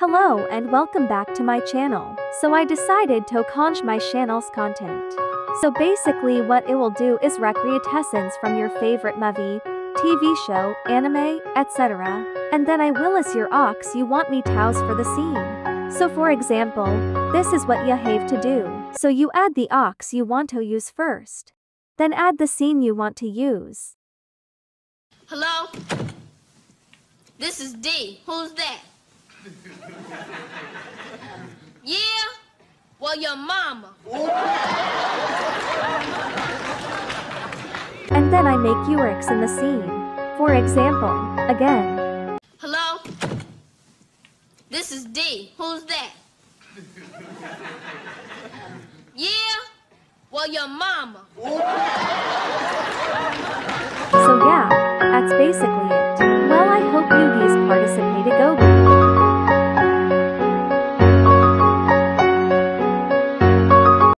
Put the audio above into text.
Hello and welcome back to my channel. So I decided to conch my channel's content. So basically what it will do is recreate essence from your favorite movie, TV show, anime, etc. And then I will as your ox you want me tows for the scene. So for example, this is what you have to do. So you add the ox you want to use first. Then add the scene you want to use. Hello? This is D. Who's that? Yeah? Well, your mama. And then I make UX in the scene. For example, again. Hello? This is D. Who's that? yeah? Well, your mama. So yeah, that's basically it. Well I hope you guys participated go